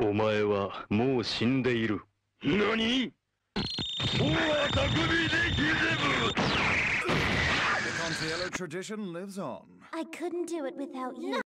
お前はもう死んでいる。何もうあたくびでギゼブ The Contiello tradition lives on. I couldn't do it without you.